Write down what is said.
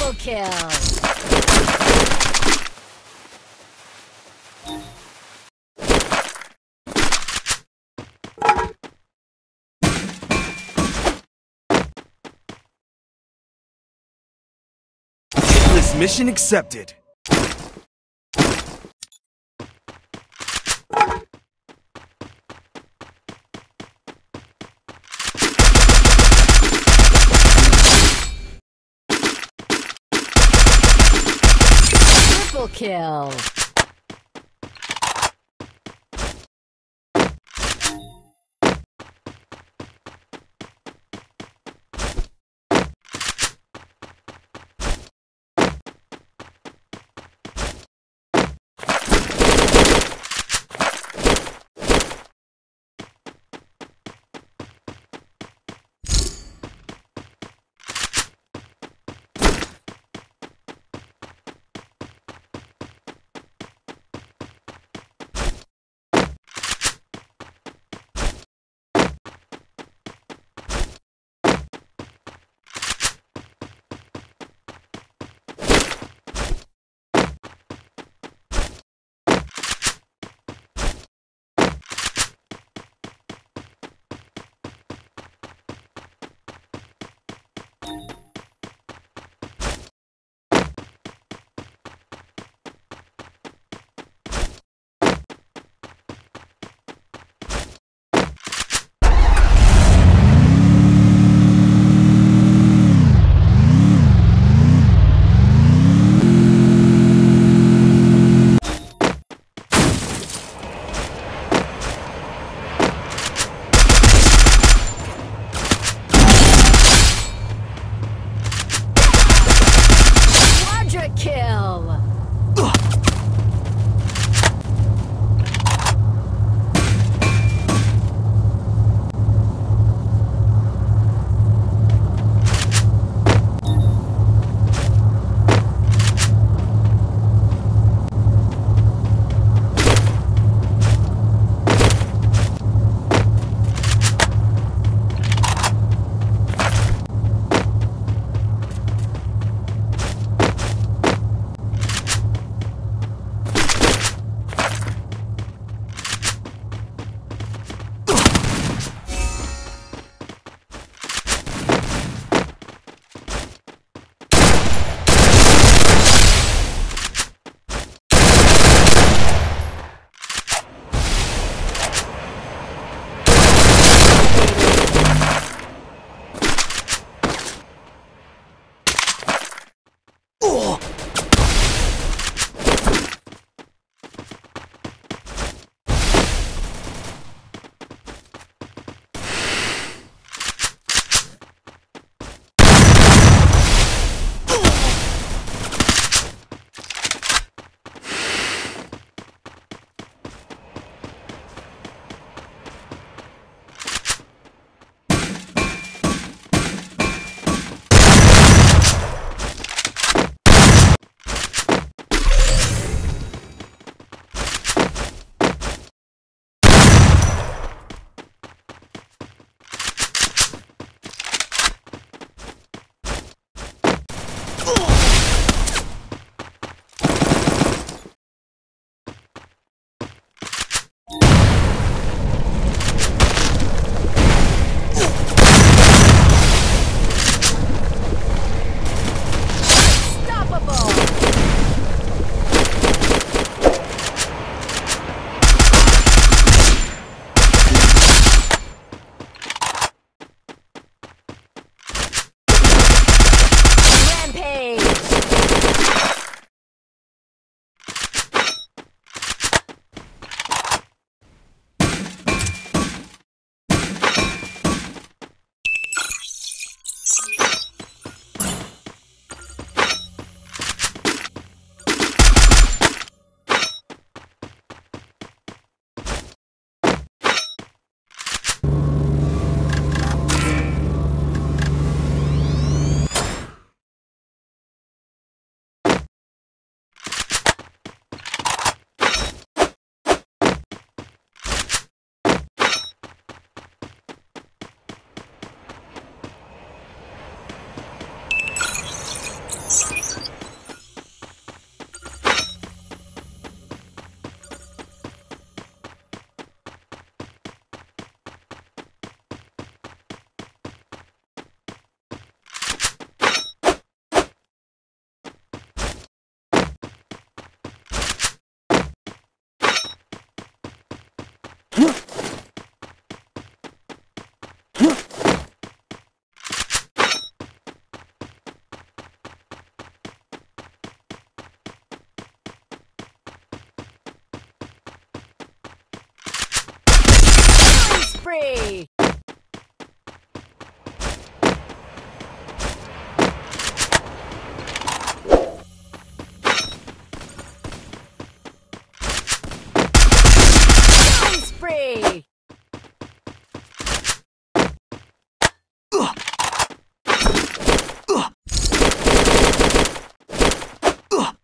Triple kill. Mission accepted. Triple kill. Killing spree! Killing